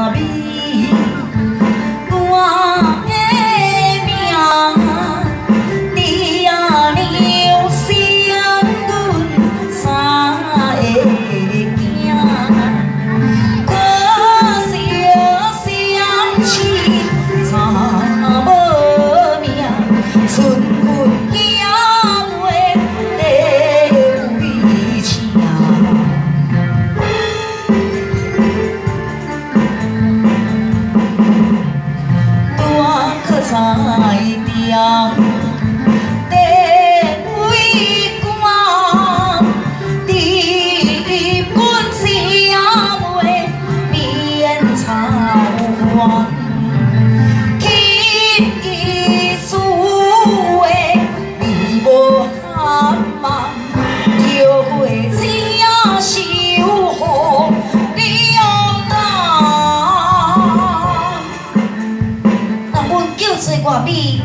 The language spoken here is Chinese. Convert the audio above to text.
Bobby. 爱悼帝女花黄帝女花枯萎面色憔悴锦衣素裹挂壁。